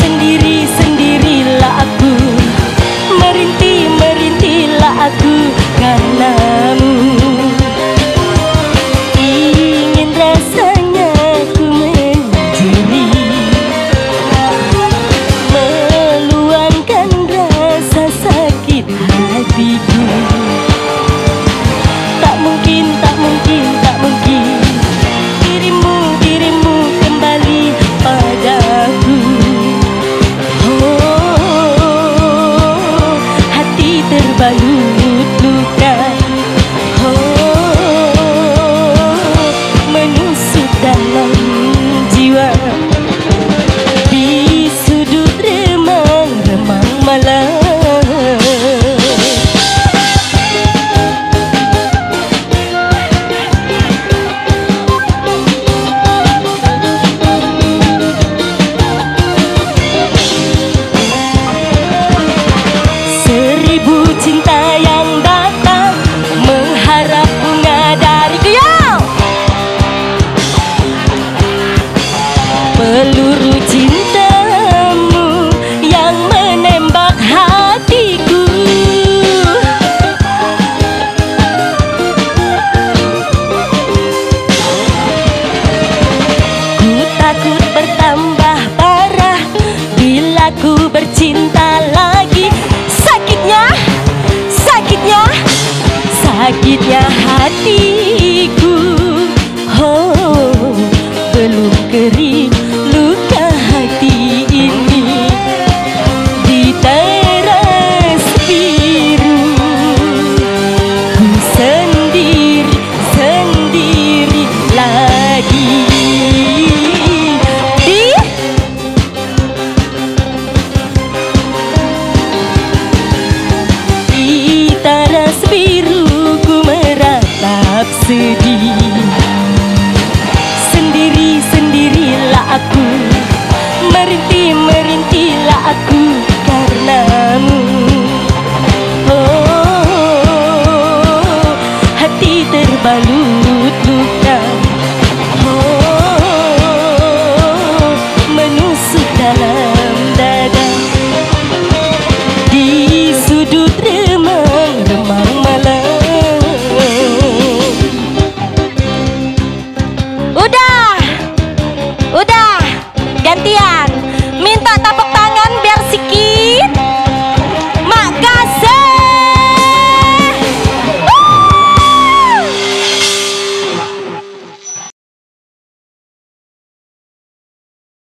Sendiri-sendirilah aku. lugar peluru cintamu yang menembak hatiku. Ku takut bertambah parah bila ku bercinta lagi. Sakitnya, sakitnya, sakitnya hati. merintih merintilah aku. minta tepuk tangan biar